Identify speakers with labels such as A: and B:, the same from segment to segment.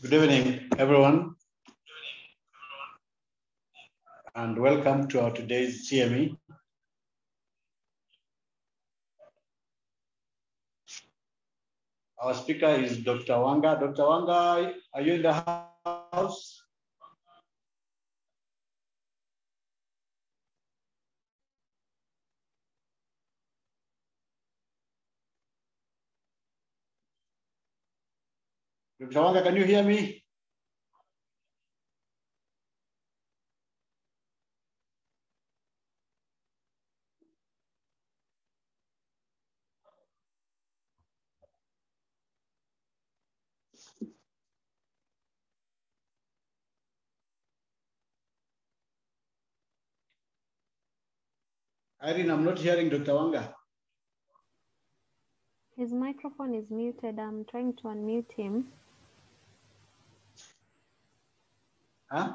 A: Good evening, everyone. And welcome to our today's CME. Our speaker is Dr. Wanga. Dr. Wanga, are you in the house? Dr. Can you hear me? Irene, I'm not hearing Dr. Wanga.
B: His microphone is muted. I'm trying to unmute him.
A: Huh?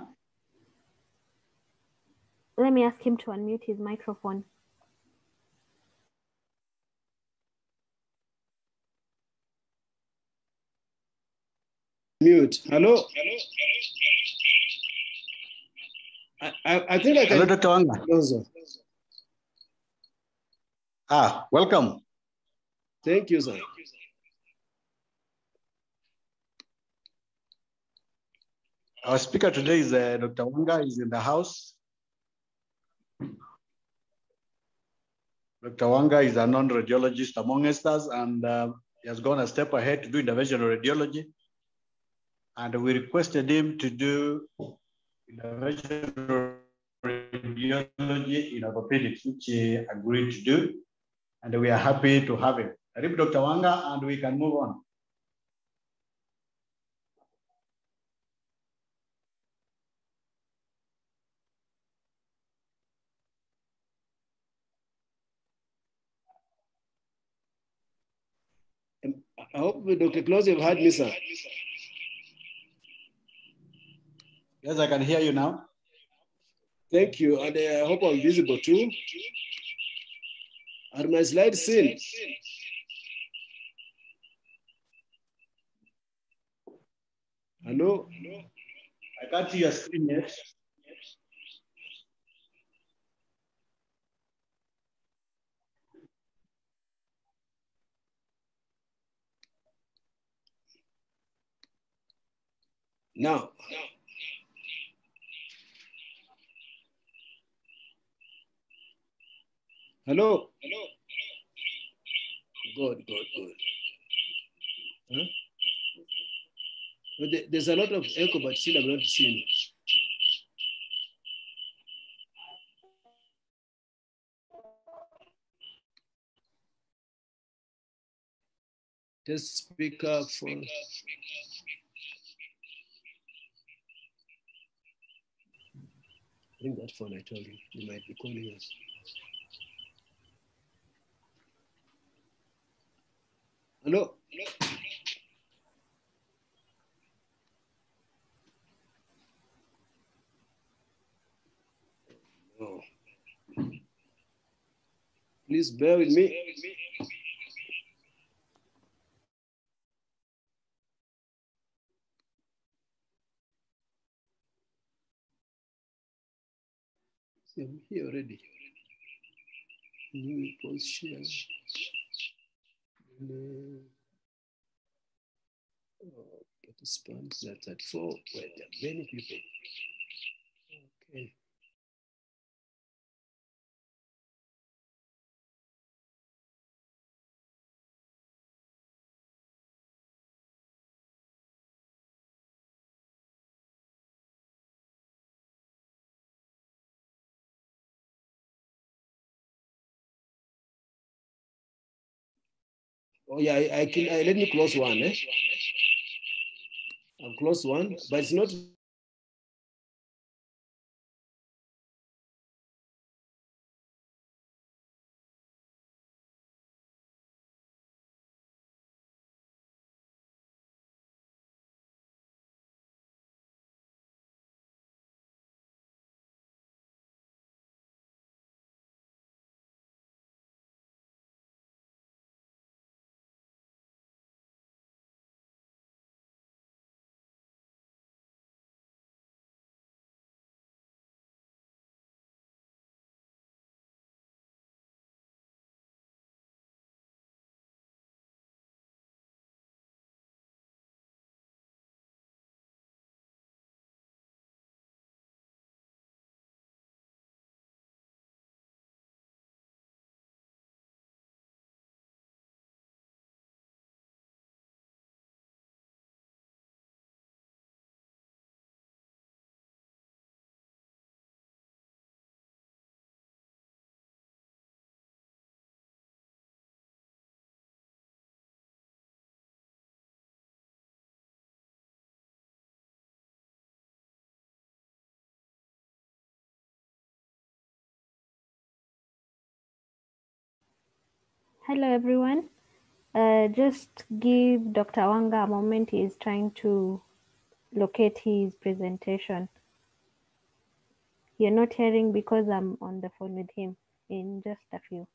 B: Let me ask him to unmute his microphone.
C: Mute. Hello. I, I, I think I
A: Hello,
C: can.
A: Dr. Wanga.
C: Also.
A: Ah, welcome.
C: Thank you, sir.
A: Our speaker today is uh, Dr. Wanga. Is in the house. Dr. Wanga is a non-radiologist among us, and uh, he has gone a step ahead to do interventional radiology. And we requested him to do interventional radiology in orthopedics, which he agreed to do. And we are happy to have him. Rip Dr. Wanga, and we can move on.
C: I hope Dr. Close you've heard me, sir.
A: Yes, I can hear you now.
C: Thank you. And uh, I hope I'm visible too. Are my slides seen? Hello?
A: I can't see your screen yet.
C: Now. Hello? Hello? Good, good, good. Huh? But there- There's a lot of echo, but still I'm not seeing. Just speaker for. Bring that phone I told you. You might be calling us. Hello? No. Please bear with me. See, I'm here already. New. No. Oh, participants that's at four. Well, there are many people. Okay. Oh yeah, I, I can. I, let me close one. Eh? I'll close one, but it's not
B: Hello, everyone. Uh, just give Dr. Wanga a moment. He is trying to locate his presentation. You're not hearing because I'm on the phone with him in just a few.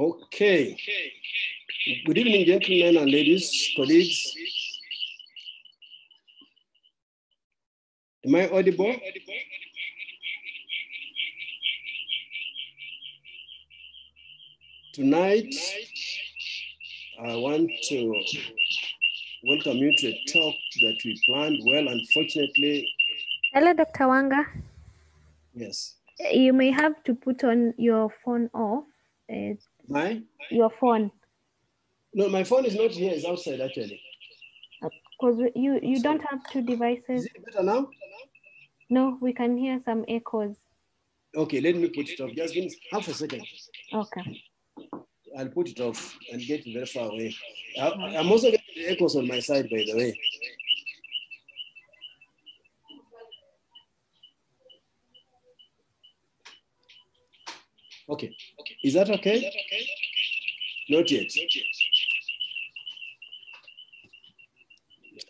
C: Okay. Good evening, gentlemen and ladies, colleagues. Am I audible? Tonight, I want to welcome you to a talk that we planned well. Unfortunately,
B: Hello, Dr. Wanga.
C: yes.
B: You may have to put on your phone off.
C: My
B: your phone,
C: no, my phone is not here. It's outside actually.
B: because you you don't have two
C: Is
B: devices.
C: it better now?
B: No, we can hear some echoes.
C: Okay, let me put it off. Just give me half a second.
B: Okay.
C: I'll put it off and get very far away. I, I'm also getting the echoes on my side, by the way. Okay. Is that okay? Not yet.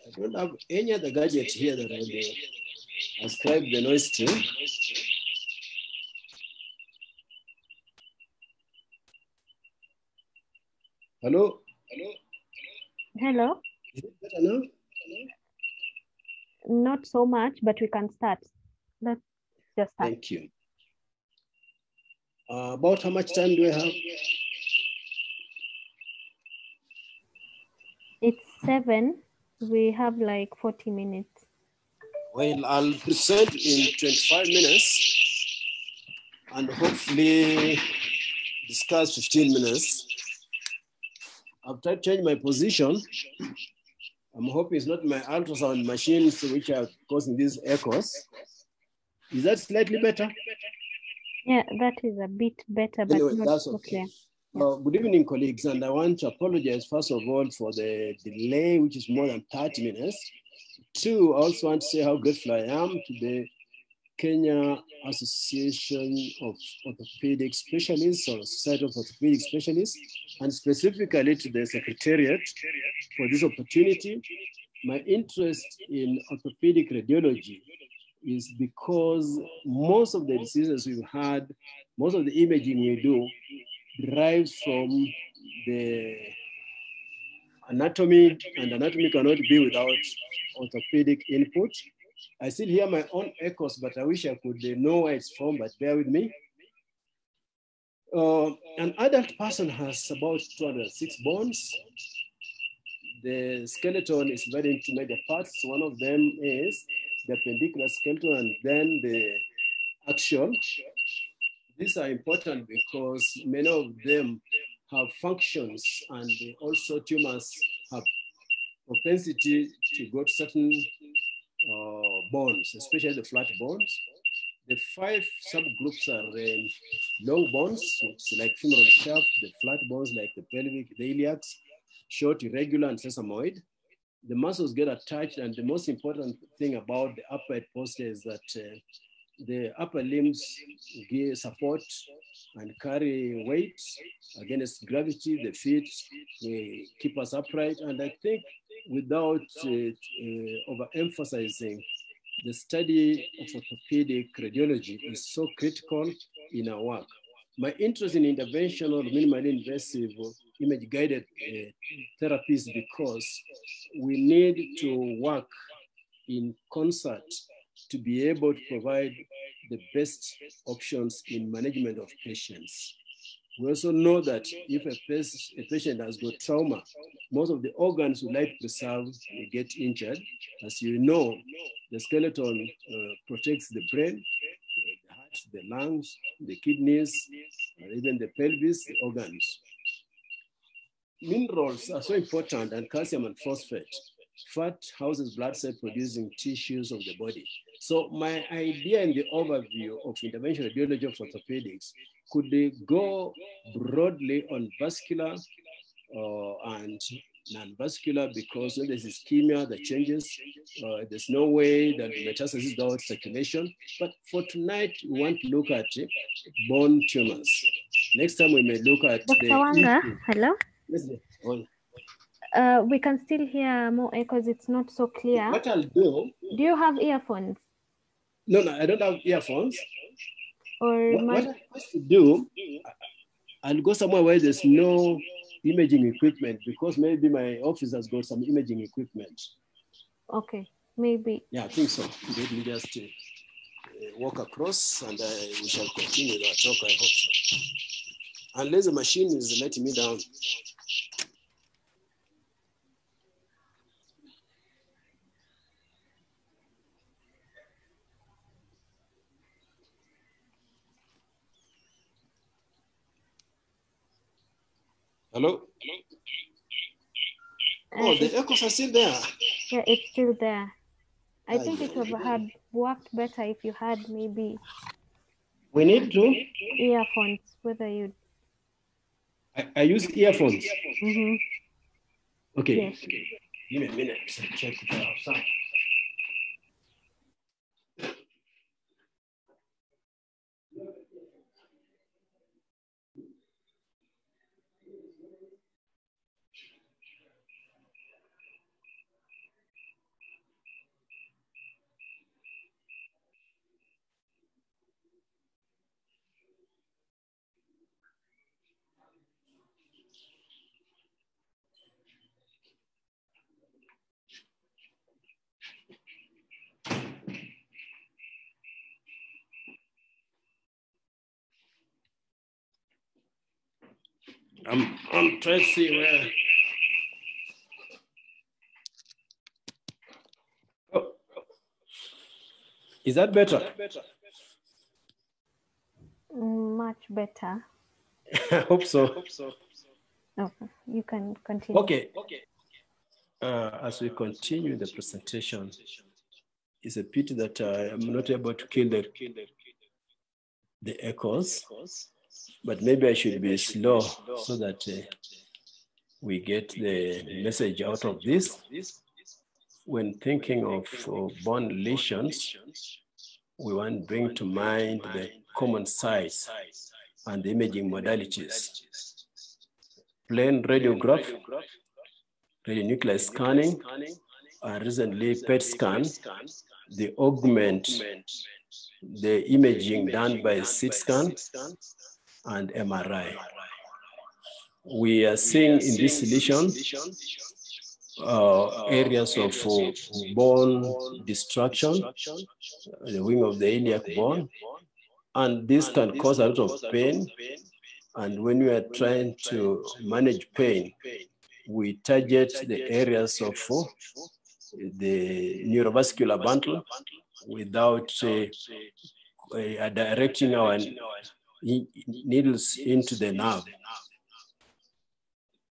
C: I don't have any other gadget here that I ascribe the noise to. Hello? Hello?
B: Hello.
C: Is it better now?
B: Not so much, but we can start. Let's just start.
C: Thank you. Uh, about how much time do I have?
B: It's seven. We have like 40 minutes.
C: Well, I'll present in 25 minutes and hopefully discuss 15 minutes. I've tried to change my position. I'm hoping it's not my ultrasound machines which are causing these echoes. Is that slightly better?
B: Yeah, that is a bit better, but
C: Anyway,
B: not so
C: okay.
B: clear.
C: Uh, good evening, colleagues, and I want to apologize first of all for the delay, which is more than 30 minutes. Two, I also want to say how grateful I am to the Kenya Association of Orthopedic Specialists or Society of Orthopedic Specialists, and specifically to the Secretariat for this opportunity. My interest in orthopedic radiology is because most of the diseases we've had, most of the imaging we do derives from the anatomy, and anatomy cannot be without orthopedic input. I still hear my own echoes, but I wish I could know where it's from, but bear with me. Uh, an adult person has about 206 bones. The skeleton is divided into major parts. One of them is the appendicular skeleton and then the axial. These are important because many of them have functions and also tumors have propensity to go to certain uh, bones, especially the flat bones. The five subgroups are um, long bones, which is like femoral shaft, the flat bones like the pelvic, the iliacs, short, irregular, and sesamoid. The muscles get attached, and the most important thing about the upright posture is that uh, the upper limbs give support and carry weight against gravity. The feet they keep us upright, and I think without uh, uh, overemphasizing the study of orthopedic radiology is so critical in our work. My interest in interventional minimally invasive image guided uh, therapies because we need to work in concert to be able to provide the best options in management of patients. We also know that if a, patient has got trauma, most of the organs we like to preserve will get injured. As you know, the skeleton uh, protects the brain, the heart, the lungs, the kidneys, and even the pelvis, the organs. Minerals are so important, and calcium and phosphate. Fat houses blood cell producing tissues of the body. So my idea in the overview of interventional radiology of orthopedics could go broadly on vascular uh, and non-vascular because when there's ischemia that changes, uh, there's no way that metastasis without circulation. But for tonight, we want to look at bone tumors. Next time we may look at
B: Dr.
C: the
B: Wanga, hello.
C: Let's go on.
B: Uh, we can still hear more echoes. It's not so clear.
C: What I'll do,
B: Do you have earphones
C: no, no, I don't have earphones.
B: or
C: What, what
B: mic?
C: I to do, I'll go somewhere where there's no imaging equipment because maybe my office has got some imaging equipment.
B: Okay, maybe.
C: Yeah, I think so. Let me just uh, uh, walk across and uh, we shall continue our talk. I hope so. Unless the machine is letting me down. Hello? Oh, the echoes are still there.
B: Yeah, it's still there. I think it would have had worked better if you had maybe
C: We need to.
B: earphones, whether you.
C: I, I use earphones.
B: hmm
C: Okay.
B: Yes.
C: Give me a minute check if I have some. I'm, I'm trying where. Oh. Is that better?
B: Much better.
C: I hope so.
B: Okay, you can continue.
C: Okay. Uh, as we continue the presentation, it's a pity that I am not able to kill the, the echoes, but maybe I should be slow so that uh, we get the message out of this. When thinking of, of bone lesions, we want to bring to mind the common size and the imaging modalities. Plain radiograph, radionuclide scanning, and recently PET scan, they augment the imaging done by CT scan and MRI. We are seeing in this lesion uh, areas of uh, bone destruction, the wing of the iliac bone, and this can cause a lot of pain. And when we are trying to manage pain, we target the areas of uh, the neurovascular bundle without uh, directing our needles into the nerve.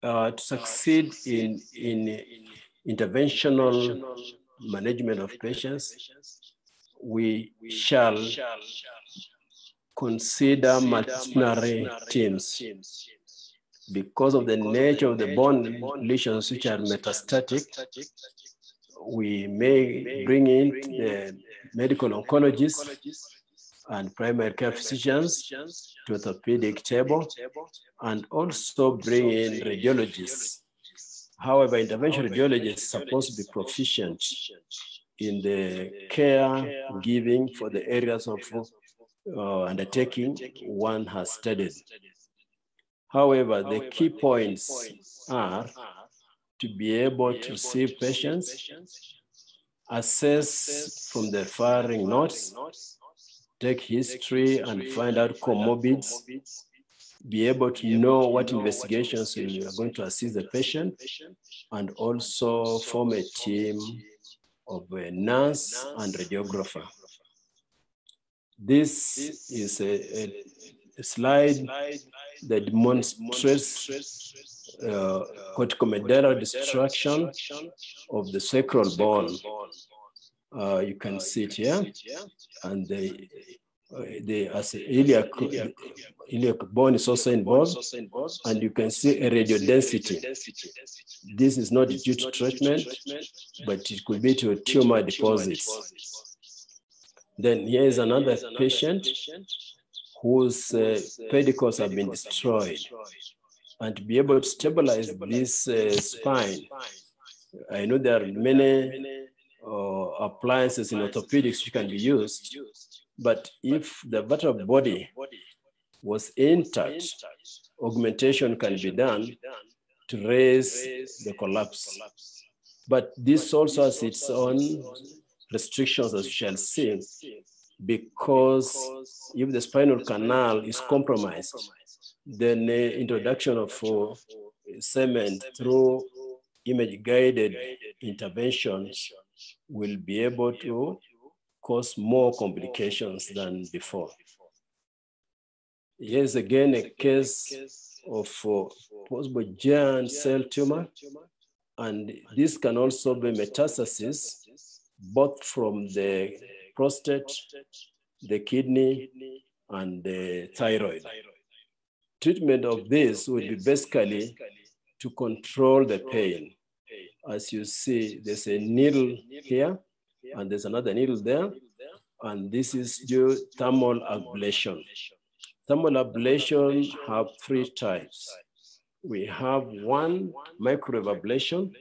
C: Uh, to succeed in, in interventional management of patients, we shall consider multidisciplinary teams because of the nature of the bone lesions which are metastatic, we may bring in the medical oncologists and primary care physicians to orthopedic table and also bring in radiologists. However, intervention radiologists are supposed to be proficient in the care giving for the areas of uh, undertaking one has studied. However, the key points are to be able to see patients, assess from the firing notes, take history and find out comorbids, be able to know what investigations you are going to assist the patient, and also form a team of a nurse and radiographer. This is a, a, slide that demonstrates uh, corticomedullary destruction of the sacral bone. Uh, you can see it here, and the the as iliac, iliac bone is also involved, and you can see a radio density. This is not due to treatment, but it could be to tumor deposits. Then here is another patient whose uh, pedicles have been destroyed. And to be able to stabilize this uh, spine, I know there are many uh, appliances in orthopedics which can be used, but if the vertebral body was intact, augmentation can be done to raise the collapse. But this also has its own restrictions, as you shall see, because if the spinal canal is compromised, then the introduction of uh, cement through image-guided interventions will be able to cause more complications than before. Here's again a case of uh, possible giant cell tumor, and this can also be metastasis, both from the prostate, the kidney, and the thyroid. Treatment of this would be basically to control the pain. As you see, there's a needle here, and there's another needle there, and this is due thermal ablation. Thermal ablation have three types. We have one microwave ablation,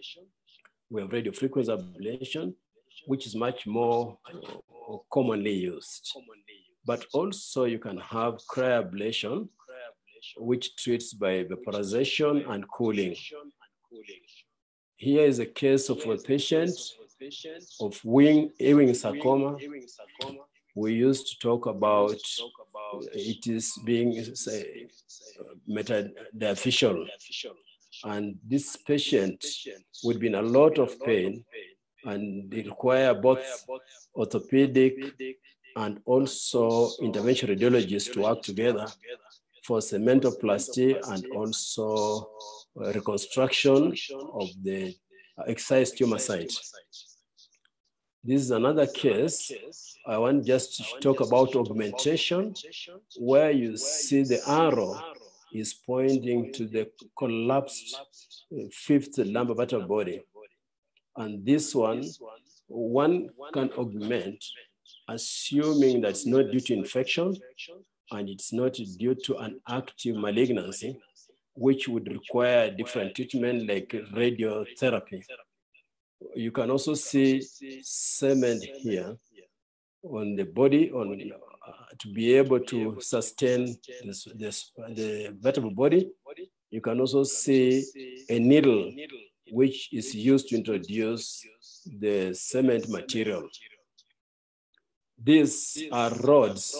C: we have radio frequency ablation, which is much more uh, commonly used. But also you can have cryoablation, which treats by vaporization and cooling. Here is a case of a patient of wing, Ewing sarcoma. We used to talk about it is being say, uh, metadiaphyseal. And this patient would be in a lot of pain and they require both orthopedic and also intervention radiologists to work together for cementoplasty and also uh, reconstruction of the uh, excised tumor site. This is another case. I want just to talk about augmentation, where you see the arrow is pointing to the collapsed uh, fifth lumbar vertebral body. And this one, one can augment, assuming that it's not due to infection and it's not due to an active malignancy, which would require different treatment like radiotherapy. You can also see cement here on the body on uh, to be able to sustain this, this, the vertebral body. You can also see a needle which is used to introduce the cement material. These are rods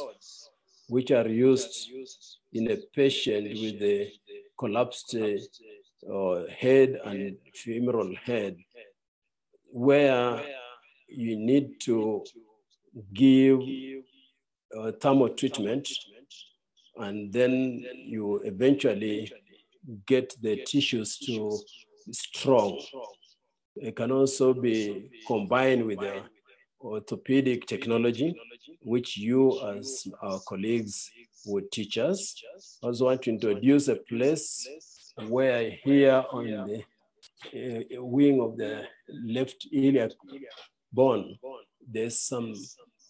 C: which are used in a patient with a collapsed uh, head and femoral head, where you need to give uh, thermal treatment, and then you eventually get the tissues to strong. It can also be combined with the orthopedic technology, which you as our colleagues would teach us. I also want to introduce a place where here on the uh, wing of the left iliac bone, there's some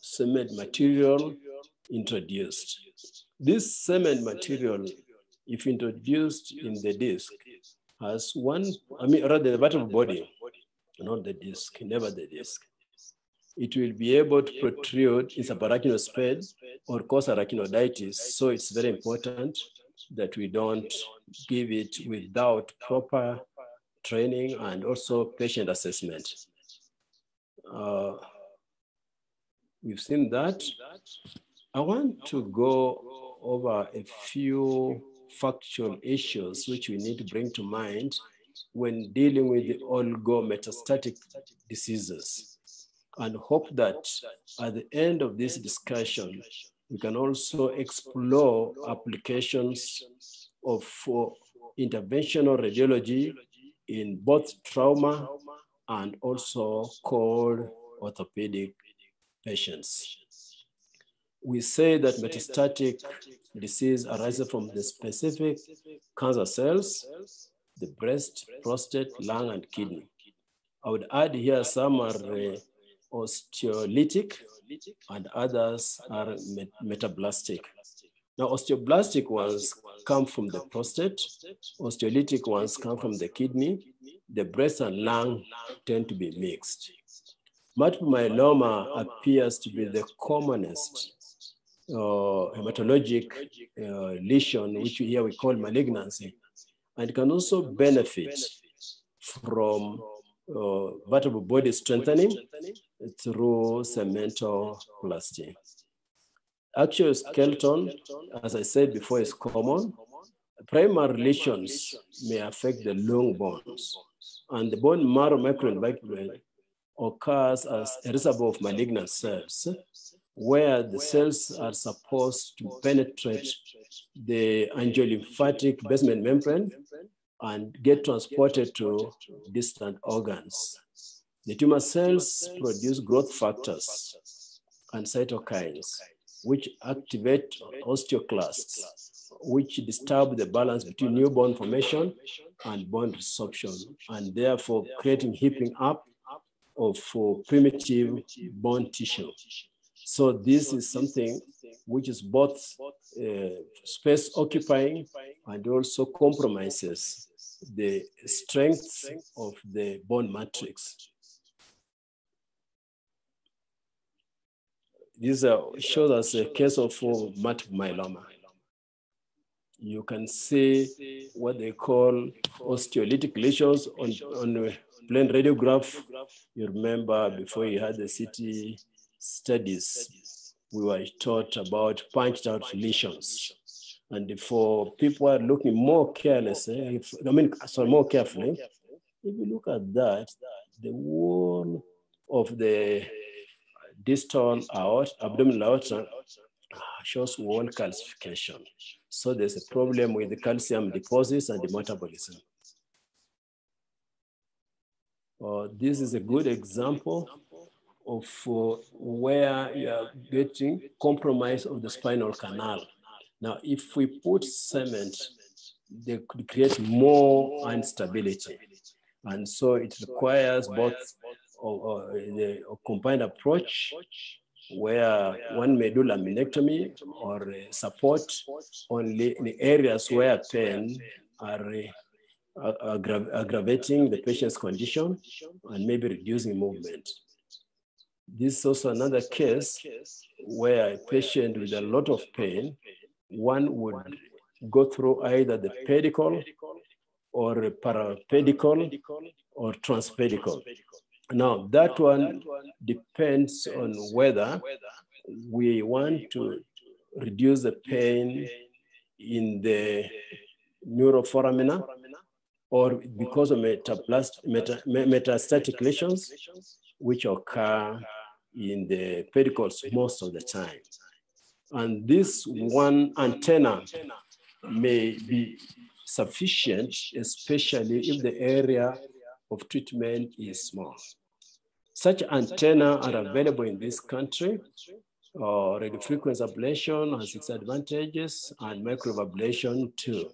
C: cement material introduced. This cement material, if introduced in the disc, has one, I mean, rather the vertebral body, not the disc, never the disc. It will be able to protrude in subarachnoid space or cause arachnoiditis. So it's very important that we don't give it without proper training and also patient assessment. Uh, we've seen that. I want to go over a few factual issues which we need to bring to mind when dealing with the oligometastatic diseases and hope that at the end of this discussion, we can also explore applications of interventional radiology in both trauma and also cold orthopedic patients. We say that metastatic disease arises from the specific cancer cells, the breast, prostate, lung, and kidney. I would add here some are uh, osteolytic and others are metablastic. Now, osteoblastic ones come from the prostate, osteolytic ones come from the kidney, the breast and lung tend to be mixed. Multiple myeloma appears to be the commonest uh, hematologic uh, lesion, which here we call malignancy, and can also benefit from uh, vertebral body strengthening through cementoplasty. Axial skeleton, as I said before, is common. Primary lesions may affect the long bones, and the bone marrow microenvironment occurs as a reservoir of malignant cells, where the cells are supposed to penetrate the angiolymphatic basement membrane and get transported to distant organs. The tumor cells produce growth factors and cytokines, which activate osteoclasts, which disturb the balance between new bone formation and bone resorption, and therefore creating heaping up of primitive bone tissue. So this is something which is both uh, space occupying and also compromises the strength of the bone matrix. This uh, shows us a case of uh, multiple myeloma. You can see what they call osteolytic lesions on, on plain radiograph. You remember before you had the CT studies, we were taught about punched out lesions. And for people are looking more careless, eh, I mean, sorry, more carefully, if you look at that, the wall of the distal aorta, abdominal aorta shows wall calcification. So there's a problem with the calcium deposits and the metabolism. Uh, this is a good example of uh, where you are getting compromise of the spinal canal. Now, if we put cement, they could create more instability. And so it requires both uh, the combined approach where one may do laminectomy or uh, support only in areas where pain are uh, uh, aggravating the patient's condition and maybe reducing movement. This is also another case where a patient with a lot of pain, one would go through either the pedicle or parapedicle or transpedicle. Now, that one depends on whether we want to reduce the pain in the neuroforamina or because of metastatic lesions, which occur in the pedicles most of the time. And this one antenna may be sufficient, especially if the area of treatment is small. Such antenna are available in this country. Uh, radio frequency ablation has its advantages and microwave ablation too.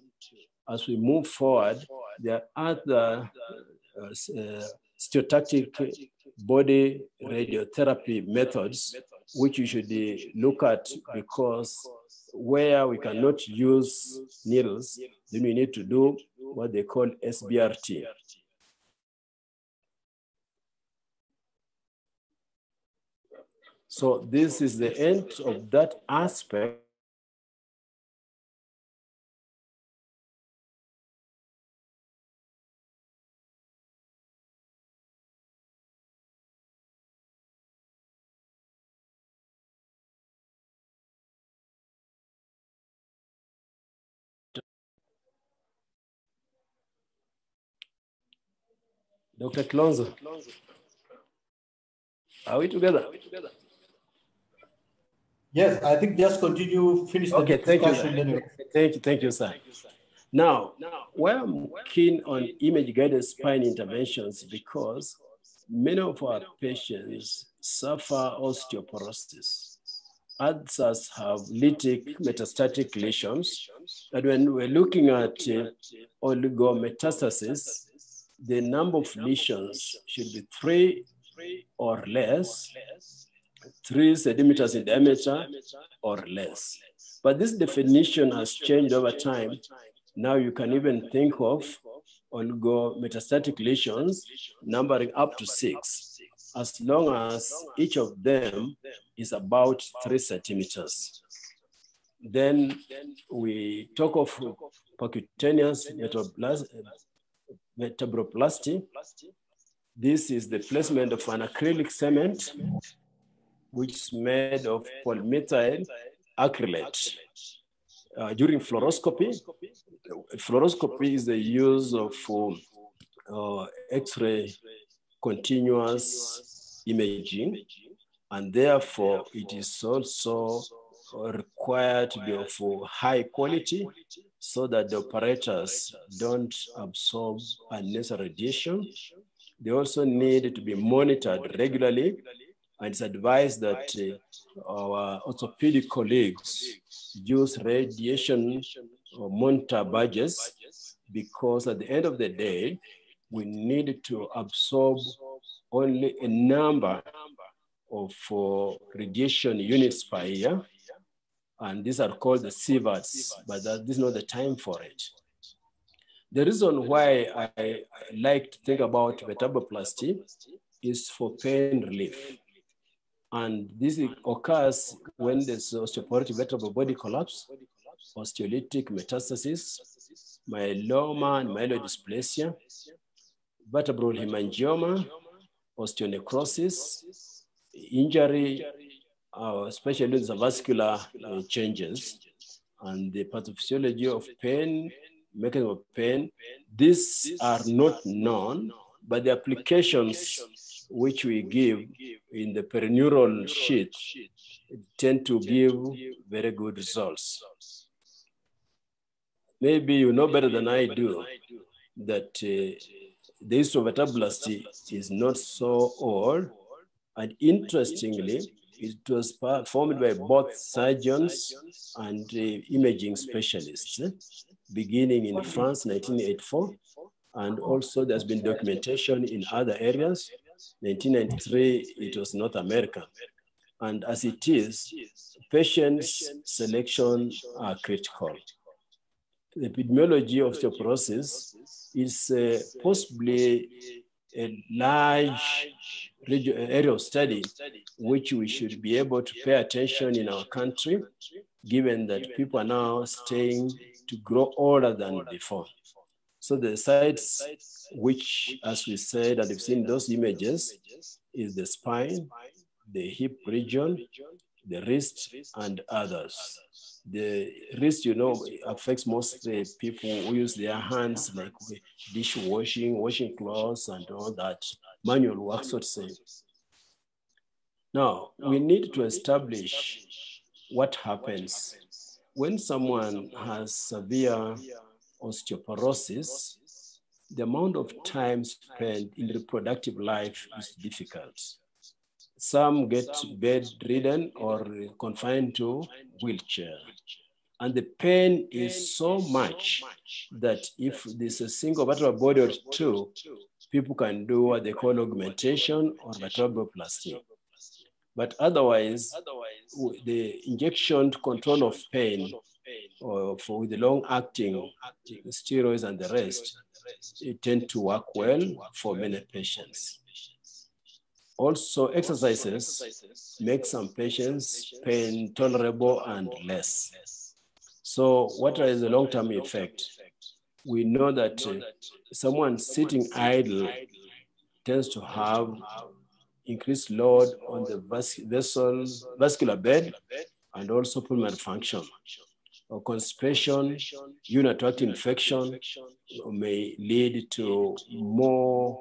C: As we move forward, there are other uh, uh, stereotactic body radiotherapy methods, which you should uh, look at because where we cannot use needles, then we need to do what they call SBRT. So this is the end of that aspect. Dr. Kilonzo, are we together?
A: Yes, I think just continue, finish the
C: Okay, thank you.
A: discussion. we-
C: Thank you, thank you, sir. Now, why I'm keen on image-guided spine interventions because many of our patients suffer osteoporosis. Others have lytic metastatic lesions. And when we're looking at uh, oligometastasis, the number of lesions should be three or less, three centimeters in diameter or less. But this definition has changed over time. Now you can even think of oligometastatic lesions numbering up to six, as long as each of them is about three centimeters. Then we talk of percutaneous vertebroplasty. This is the placement of an acrylic cement, which is made of polymethyl acrylate. Uh, during fluoroscopy, fluoroscopy is the use of uh, X-ray continuous imaging, and therefore it is also required to be of high quality so that the operators don't absorb unnecessary radiation. They also need to be monitored regularly and it's advised that uh, our orthopedic colleagues use radiation monitor badges because at the end of the day, we need to absorb only a number of uh, radiation units per year. And these are called the sieverts, but that, this is not the time for it. The reason why I, like to think about vertebroplasty is for pain relief. And this occurs when there's osteoporotic vertebral body collapse, osteolytic metastasis, myeloma and myelodysplasia, vertebral hemangioma, osteonecrosis, injury, uh, especially the vascular uh, changes, and the pathophysiology of pain, mechanism of pain. These are not known, but the applications which we give in the perineural sheet tend to give very good results. Maybe you know better than I do that uh, the history of vertebroplasty is not so old. And interestingly, it was performed by both surgeons and uh, imaging specialists, beginning in France, 1984. And also there's been documentation in other areas. 1993, it was North America. And as it is, patients selection are critical. The epidemiology of osteoporosis is uh, possibly a large area of study which we should be able to pay attention in our country, given that people are now staying to grow older than before. So the sites which, as we said, and we've seen those images, is the spine, the hip region, the wrist, and others. The wrist, you know, affects mostly people who use their hands, like dishwashing, washing clothes, and all that manual work, so to say. Now, we need to establish what happens when someone has severe osteoporosis, the amount of time spent in reproductive life is difficult. Some get bedridden or confined to wheelchair. And the pain is so much that if there's a single vertebral body or two, people can do what they call augmentation or vertebroplasty. But otherwise, the injection to control of pain or for the long acting steroids and the rest, it tend to work well for many patients. Also, exercises make some patients pain tolerable and less. So what is the long-term effect? We know that uh, someone sitting idle tends to have increased load on the vessel, vascular bed and also pulmonary function. Or constipation, urinary tract infection may lead to more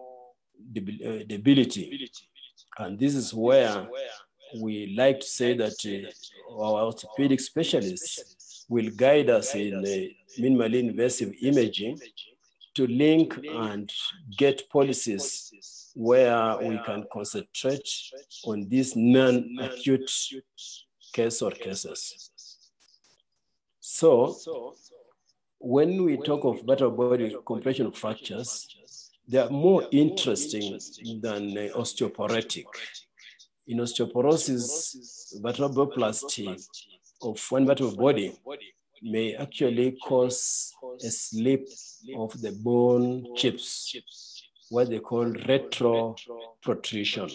C: debility. And this is where we like to say that uh, our orthopedic specialists will guide us in minimally invasive imaging to link and get policies where we can concentrate on these non-acute case or cases. So when we talk of vertebral body compression fractures, they are more interesting than osteoporotic. In osteoporosis, vertebroplasty of one vertebral body may actually cause a slip of the bone chips, what they call retro protrusion.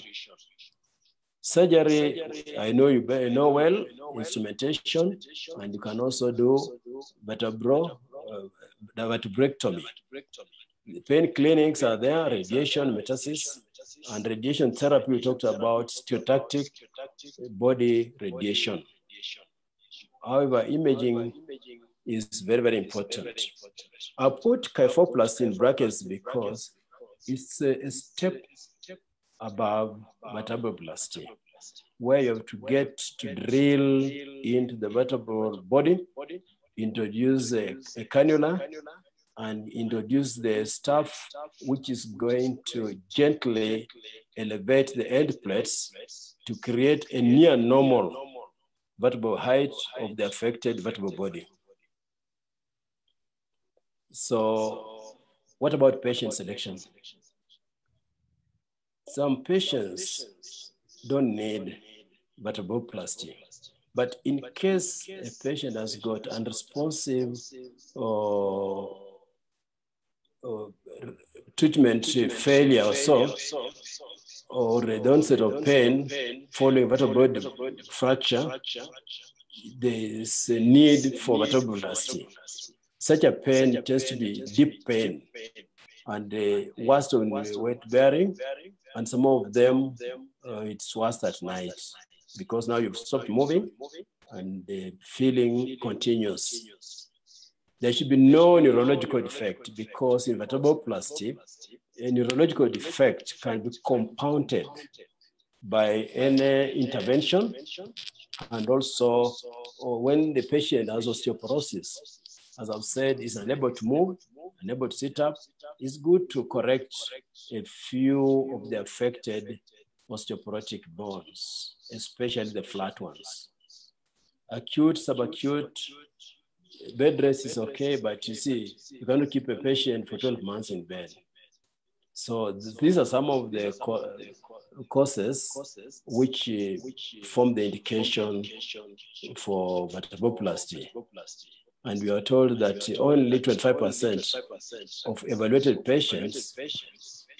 C: Surgery, I know you know well, instrumentation, and you can also do vertebral, uh, vertebrectomy. The pain clinics are there, radiation, metastasis, and radiation therapy. We talked about stereotactic body radiation. However, imaging is very, very important. I put kyphoplasty in brackets because it's a, step above vertebroplasty, where you have to get to drill into the vertebral body, introduce a, a cannula, and introduce the stuff which is going to gently elevate the end plates to create a near normal vertebral height of the affected vertebral body. So, what about patient selection? Some patients don't need vertebroplasty, but in case a patient has got unresponsive or, or treatment failure or so, or the onset of pain following vertebral fracture, there is a need for vertebroplasty. Such a pain tends to be deep pain and the worst on weight bearing, and some of them uh, it's worse at night. because now you've stopped moving and the feeling continues. There should be no neurological defect because in vertebroplasty, a neurological defect can be compounded by any intervention and also uh, when the patient has osteoporosis, as I've said, is unable to move, unable to sit up, it's good to correct a few of the affected osteoporotic bones, especially the flat ones. Acute, subacute, bed rest is okay, but you see, you cannot keep a patient for 12 months in bed. So these are some of the causes which uh, form the indication for vertebroplasty. And we are told that only 25% of evaluated patients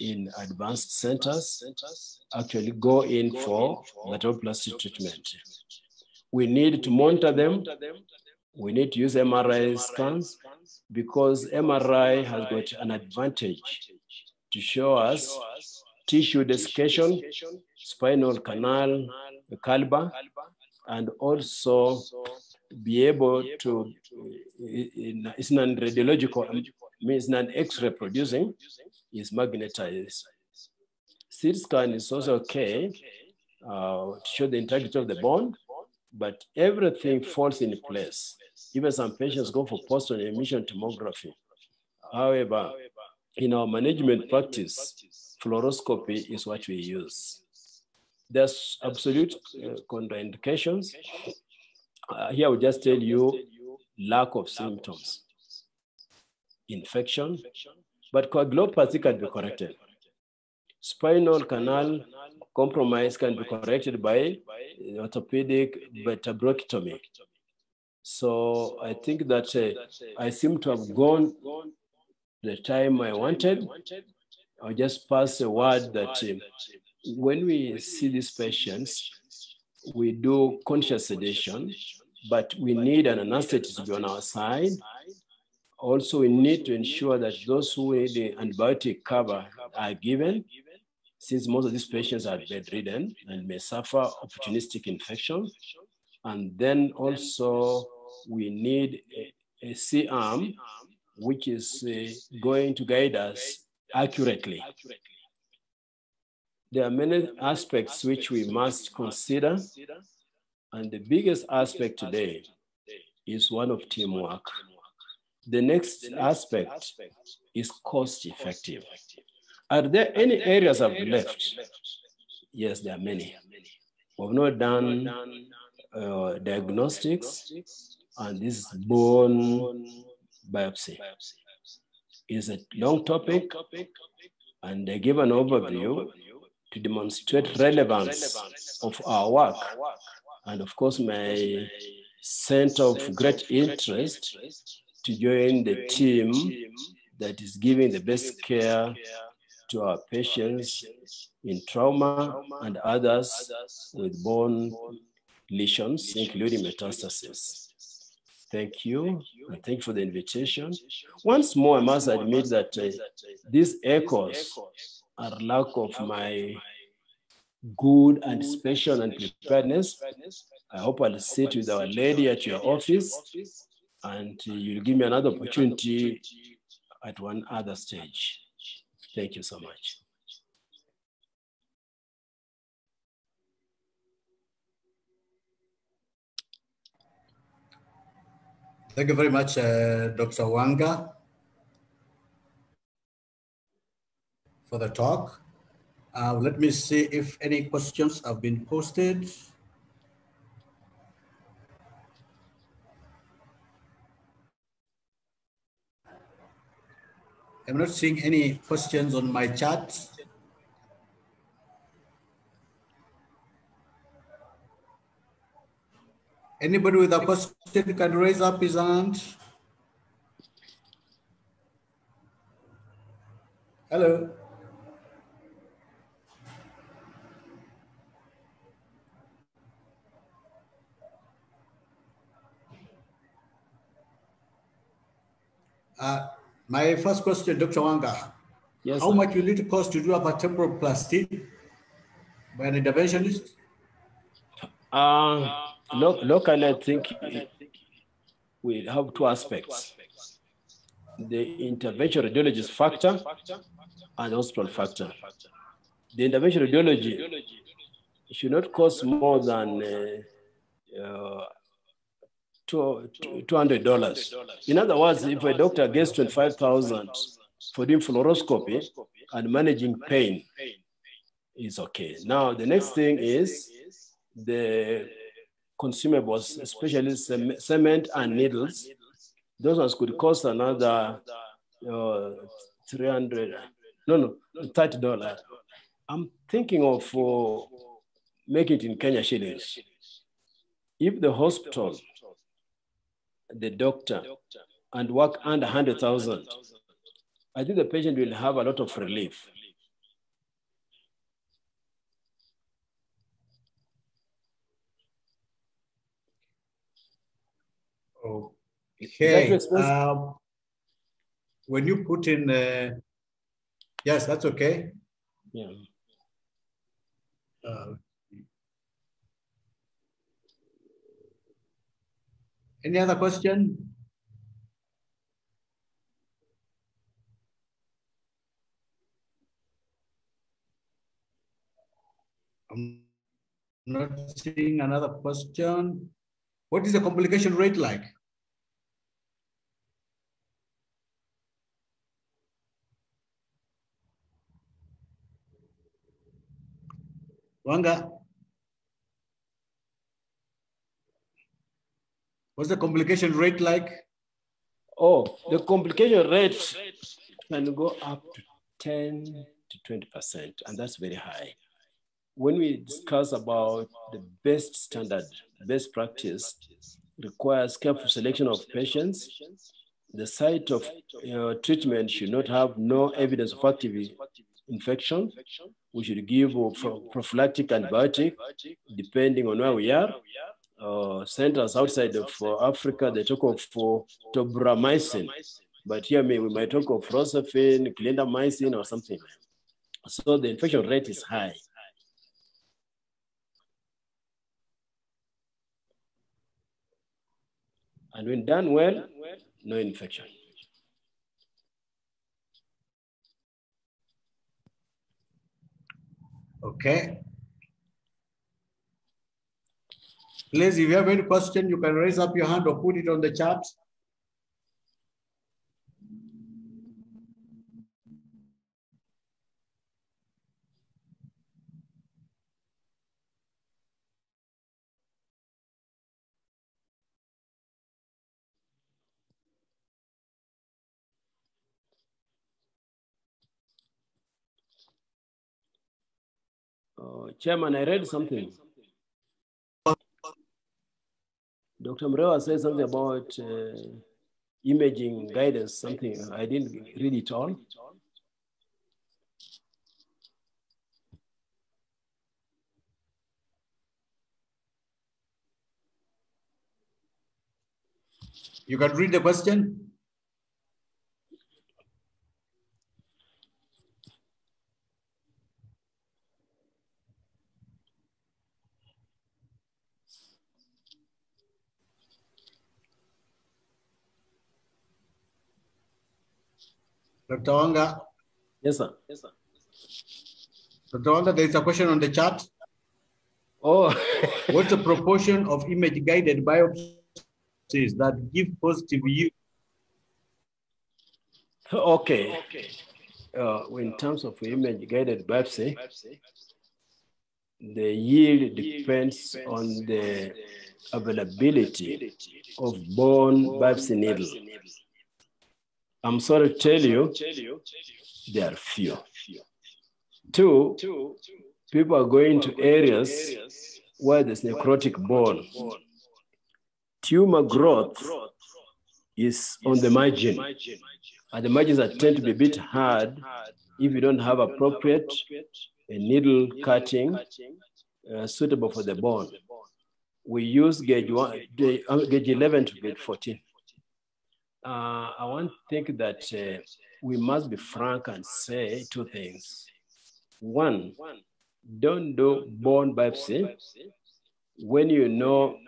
C: in advanced centers actually go in for vertebroplasty treatment. We need to monitor them. We need to use MRI scans because MRI has got an advantage to show us tissue desiccation, spinal canal caliber, and also be able to, it's non-radiological, means non-X-ray producing, is magnetized. CT scan is also okay uh, to show the integrity of the bone, but everything falls in place. Even some patients go for positron emission tomography. However, in our management practice, fluoroscopy is what we use. There's absolute uh, contraindications. Uh, here I will just tell you lack of symptoms, infection, but coagulopathy can be corrected. Spinal canal compromise can be corrected by orthopedic vertebrectomy. So I think that uh, I seem to have gone the time I wanted. I'll just pass a word that uh, when we see these patients, we do conscious sedation, but we need an anesthetist to be on our side. Also, we need to ensure that those who need the antibiotic cover are given, since most of these patients are bedridden and may suffer opportunistic infection. And then also, we need a, a C-arm, which is uh, going to guide us accurately. There are many aspects which we must consider, and the biggest aspect today is one of teamwork. The next aspect is cost effective. Are there any areas I've left? Yes, there are many. We've not done uh, diagnostics, and this is bone biopsy. It's a long topic, and I give an overview to demonstrate relevance of our work. And of course, my center of great interest to join the team that is giving the best care to our patients in trauma and others with bone lesions, including metastasis. Thank you, and thank you for the invitation. Once more, I must admit that uh, these echoes are lack of my good anticipation and preparedness. I hope I'll sit with our lady at your office and you'll give me another opportunity at one other stage. Thank you so much.
A: Thank you very much, uh, Dr. Wanga, for the talk. Uh, let me see if any questions have been posted. I'm not seeing any questions on my chat. Anybody with a question can raise up his hand. Hello. Uh, my first question, Dr. Wanga.
C: Yes,
A: How
C: sir.
A: much will it cost to do a vertebral plasty by an interventionist?
C: Uh, lo- locally, I think we have two aspects. The intervention radiologist factor and the hospital factor. The intervention radiology should not cost more than uh, uh, $200. In other words, if a doctor gets 25,000 for doing fluoroscopy and managing pain, is okay. Now, the next thing is the consumables, especially cement and needles. Those ones could cost another uh, 300, no, no, $30. I'm thinking of uh, making it in Kenya shillings. If the hospital, the doctor, and work under 100,000, I think the patient will have a lot of relief.
A: Okay. Um, when you put in, uh, yes, that's okay.
C: Yeah.
A: Uh, Any other question? I'm not seeing another question. What is the complication rate like? Wanga? What's the complication rate like?
C: Oh, the complication rate can go up to 10 to 20%, and that's very high. When we discuss about the best standard, best practice requires careful selection of patients. The site of uh, treatment should not have no evidence of active infection. We should give prophylactic antibiotic depending on where we are. Uh, centers outside of uh, Africa, they talk of uh, tobramycin, but here we might talk of Rocephin, clindamycin, or something. So the infection rate is high. And when done well, no infection.
A: Okay. Please, if you have any question, you can raise up your hand or put it on the chat.
C: Uh, Chairman, I read something. Dr. Mrewa said something about uh, imaging guidance, something I didn't read it all.
A: You can read the question? Dr. Wanga,
C: Yes, sir. Yes, sir.
A: Dr. Wanga, there is a question on the chat.
C: Oh,
A: What's the proportion of image guided biopsies that give positive U?
C: okay. Uh, in terms of image guided biopsy, the yield depends on the availability of bone biopsy needle. I'm sorry to tell you, there are few. Two, people are going to areas where there's necrotic bone. Tumor growth is on the margin, and the margins are tend to be a bit hard if you don't have appropriate uh, needle cutting uh, suitable for the bone. We use gauge one, gauge 11 to gauge 14. Uh, I want to think that uh, we must be frank and say two things. One, don't do bone biopsy when you know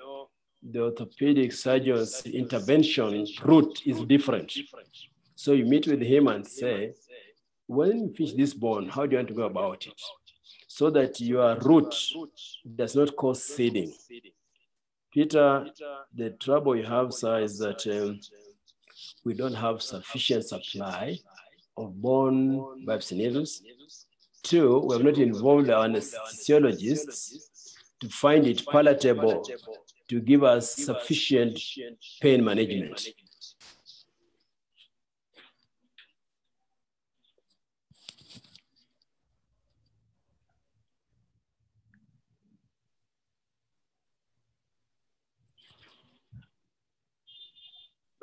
C: the orthopedic surgeon's intervention route is different. So you meet with him and say, when you finish this bone, how do you want to go about it? So that your route does not cause seeding. Peter, the trouble you have, sir, is that um, we don't have sufficient supply of bone biopsy needles. Two, we have not involved our anesthesiologists to find it palatable to give us sufficient pain management.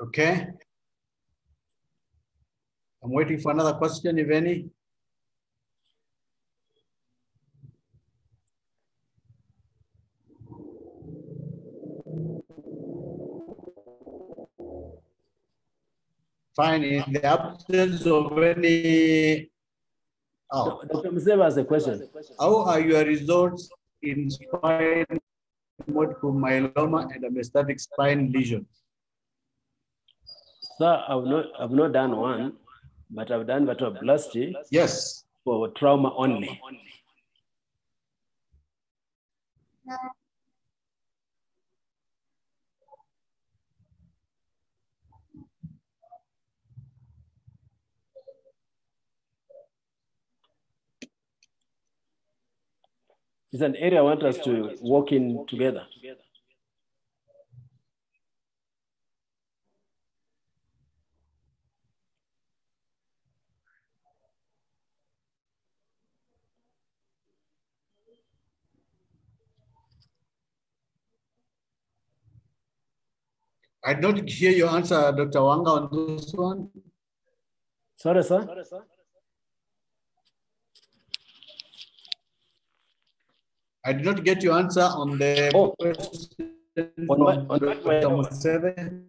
A: Okay. I'm waiting for another question, if any. Fine, in the absence of any, oh,
C: Dr. Museva has a question.
A: how are your results in spine multiple myeloma and metastatic spine lesions?
C: Sir, I've not, I've not done one, but I've done vertebroplasty
A: Yes.
C: for trauma only. It's an area I want us to work in together.
A: I don't hear your answer, Dr. Wanga, on this one.
C: Sorry, sir. Sorry, sir.
A: I did not get your answer on the
C: Oh.
A: question
C: On what-
A: from
C: on
A: Dr.
C: myeloma?
A: Museve.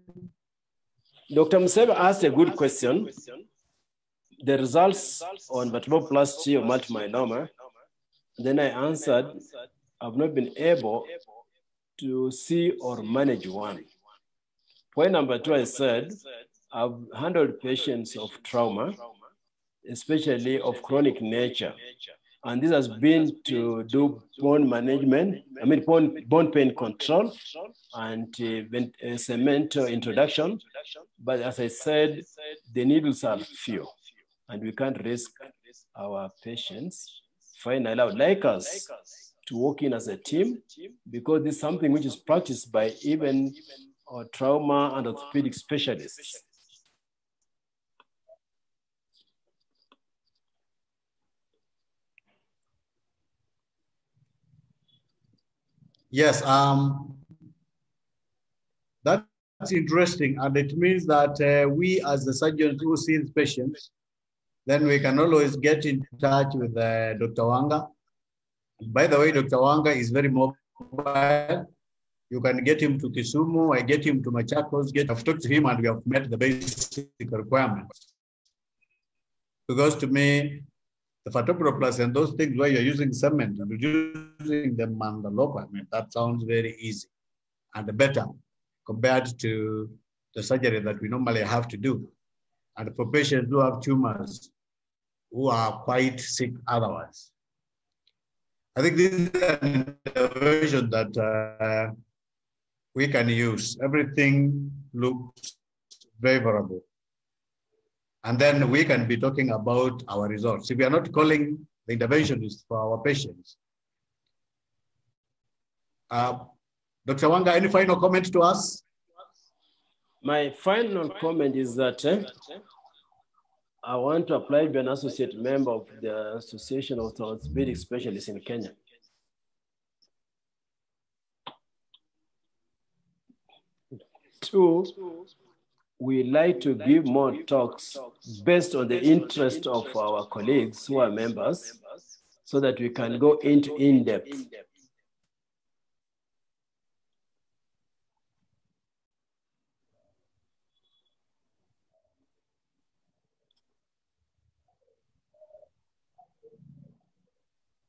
C: Dr. Museva asked a good question. The results on vertebroplasty of multiple myeloma, then I answered, I've not been able to see or manage one. Point number two, I said, I've handled patients of trauma, especially of chronic nature. And this has been to do bone management, I mean, bone, bone pain control and uh, uh, cemento introduction. But as I said, the needles are few and we can't risk our patients. Finally, I would like us to work in as a team because this is something which is practiced by even uh, trauma and orthopedic specialists.
A: Yes, um, that's interesting. And it means that uh, we, as the surgeons who see the patients, then we can always get in touch with uh, Dr. Wanga. By the way, Dr. Wanga is very mobile. You can get him to Kisumu, I get him to Machakos, get, I've talked to him and we have met the basic requirements. Because to me, the Fatoproplus and those things where you're using cement and using the mandalopa, I mean, that sounds very easy and better compared to the surgery that we normally have to do. And for patients who have tumors who are quite sick otherwise. I think this is an intervention that uh, we can use. Everything looks favorable. And then we can be talking about our results. If we are not calling the interventionists for our patients. Uh, Dr. Wanga, any final comment to us?
C: My final comment is that eh, I want to apply to be an associate member of the Association of Orthopedic Specialists in Kenya. Two, we like to give more talks based on the interest of our colleagues who are members so that we can go into in-depth.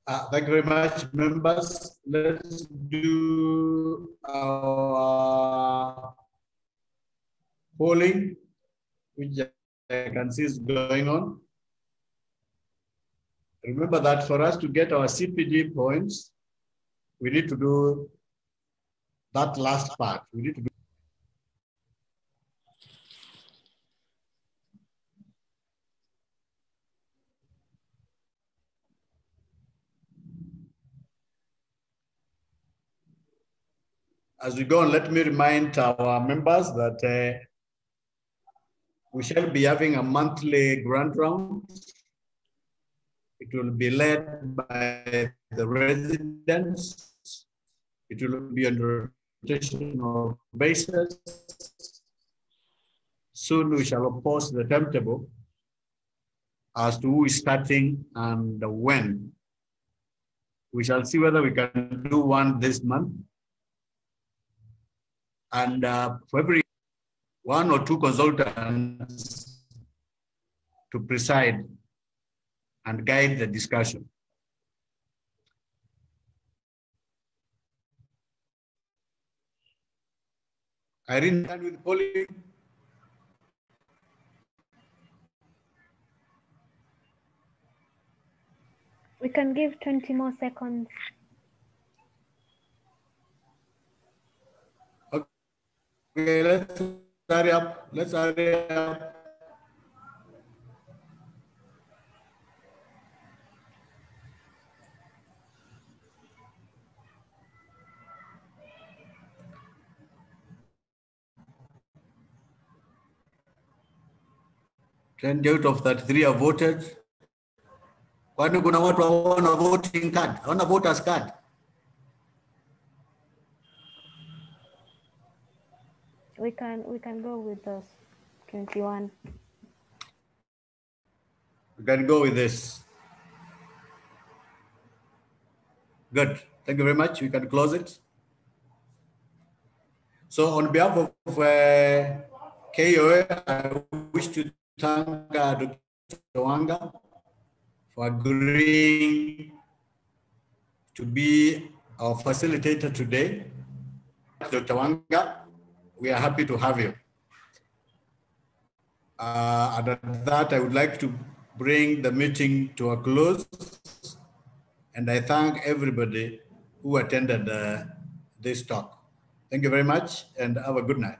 A: Uh, thank you very much, members. Let's do our polling, which I can see is going on. Remember that for us to get our CPD points, we need to do that last part. We need to do as we go on, let me remind our members that uh, we shall be having a monthly grand round. It will be led by the residents. It will be on rotational basis. Soon we shall post the timetable as to who is starting and when. We shall see whether we can do one this month and uh, for every one or two consultants to preside and guide the discussion. Irene, done with polling?
B: We can give 20 more seconds.
A: Okay, let's hurry up. Let's hurry up. Ten out of that three have voted. Kwani kuna watu hawana voting card, hawana voters card?
B: We can we can go with those 21.
A: We can go with this. Good. Thank you very much. We can close it. So on behalf of uh, KOA, I wish to thank uh, Dr. Wanga for agreeing to be our facilitator today. Dr. Wanga, we are happy to have you. Uh, and at that, I would like to bring the meeting to a close. And I thank everybody who attended uh, this talk. Thank you very much and have a good night.